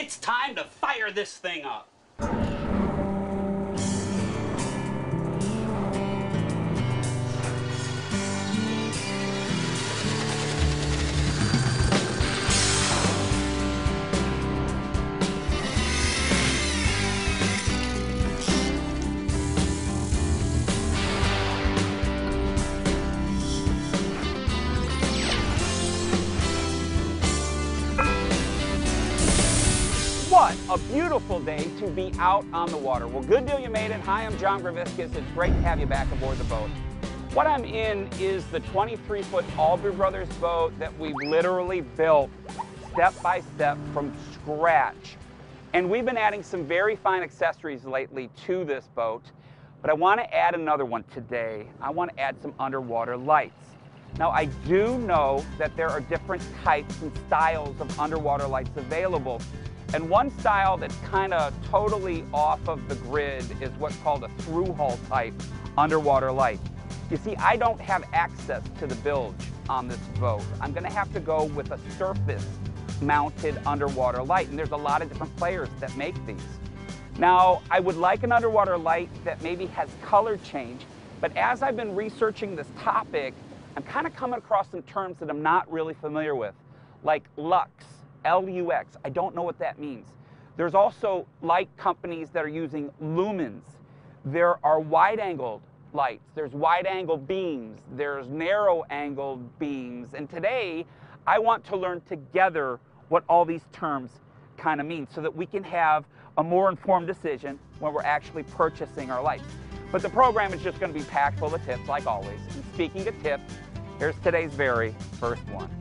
It's time to fire this thing up. Beautiful day to be out on the water. Well, good deal you made it. Hi, I'm John Greviskis. It's great to have you back aboard the boat. What I'm in is the 23 foot Albury Brothers boat that we've literally built step by step from scratch. And we've been adding some very fine accessories lately to this boat, but I want to add another one today. I want to add some underwater lights. Now, I do know that there are different types and styles of underwater lights available. And one style that's kind of totally off of the grid is what's called a through hull type underwater light. You see, I don't have access to the bilge on this boat. I'm gonna have to go with a surface mounted underwater light, and there's a lot of different players that make these. Now, I would like an underwater light that maybe has color change, but as I've been researching this topic, I'm kind of coming across some terms that I'm not really familiar with, like lux, L-U-X. I don't know what that means. There's also light companies that are using lumens. There are wide-angled lights. There's wide-angle beams. There's narrow-angled beams. And today, I want to learn together what all these terms kind of mean so that we can have a more informed decision when we're actually purchasing our lights. But the program is just going to be packed full of tips like always. And speaking of tips, here's today's very first one.